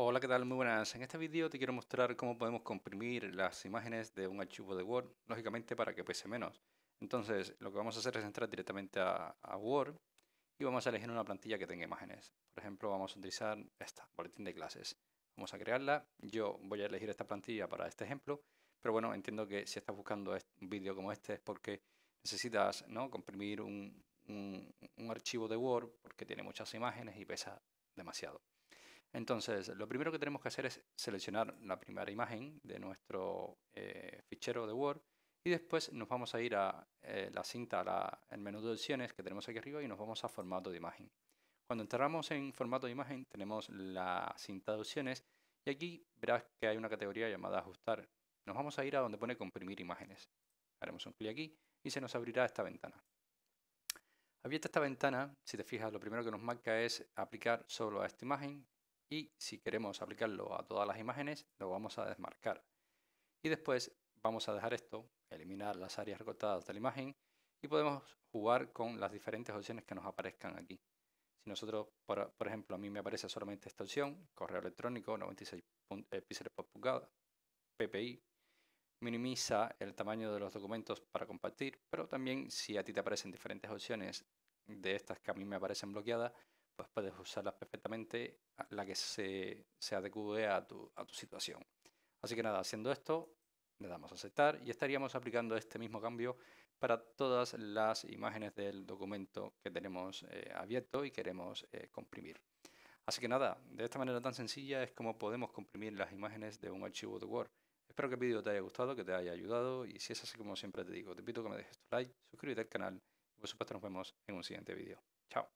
Hola, ¿qué tal? Muy buenas. En este vídeo te quiero mostrar cómo podemos comprimir las imágenes de un archivo de Word, lógicamente para que pese menos. Entonces, lo que vamos a hacer es entrar directamente a, Word y vamos a elegir una plantilla que tenga imágenes. Por ejemplo, vamos a utilizar esta, boletín de clases. Vamos a crearla. Yo voy a elegir esta plantilla para este ejemplo, pero bueno, entiendo que si estás buscando un vídeo como este es porque necesitas ¿no? comprimir un archivo de Word porque tiene muchas imágenes y pesa demasiado. Entonces, lo primero que tenemos que hacer es seleccionar la primera imagen de nuestro eh, fichero de Word y después nos vamos a ir a eh, la cinta, la, el menú de opciones que tenemos aquí arriba y nos vamos a formato de imagen. Cuando entramos en formato de imagen tenemos la cinta de opciones y aquí verás que hay una categoría llamada ajustar. Nos vamos a ir a donde pone comprimir imágenes. Haremos un clic aquí y se nos abrirá esta ventana. Abierta esta ventana, si te fijas, lo primero que nos marca es aplicar solo a esta imagen y si queremos aplicarlo a todas las imágenes lo vamos a desmarcar y después vamos a dejar esto, eliminar las áreas recortadas de la imagen y podemos jugar con las diferentes opciones que nos aparezcan aquí. Si nosotros, por, ejemplo, a mí me aparece solamente esta opción, correo electrónico 96 eh, píxeles por pulgada, PPI, minimiza el tamaño de los documentos para compartir, pero también si a ti te aparecen diferentes opciones de estas que a mí me aparecen bloqueadas, pues puedes usarlas perfectamente la que se, se adecue a tu, a tu situación. Así que nada, haciendo esto, le damos a aceptar y estaríamos aplicando este mismo cambio para todas las imágenes del documento que tenemos eh, abierto y queremos eh, comprimir. Así que nada, de esta manera tan sencilla es como podemos comprimir las imágenes de un archivo de Word. Espero que el vídeo te haya gustado, que te haya ayudado y si es así como siempre te digo, te a que me dejes tu like, suscríbete al canal y por supuesto nos vemos en un siguiente vídeo. Chao.